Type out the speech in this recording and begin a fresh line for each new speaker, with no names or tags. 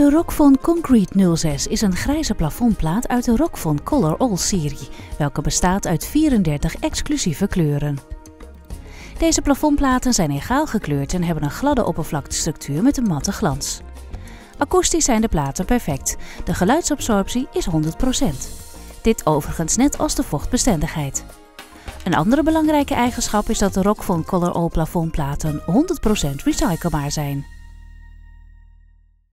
De Rockfon Concrete 06 is een grijze plafondplaat uit de Rockfon Color All serie, welke bestaat uit 34 exclusieve kleuren. Deze plafondplaten zijn egaal gekleurd en hebben een gladde oppervlaktestructuur met een matte glans. Akoestisch zijn de platen perfect. De geluidsabsorptie is 100%. Dit overigens net als de vochtbestendigheid. Een andere belangrijke eigenschap is dat de Rockfon Color All plafondplaten 100% recyclebaar zijn.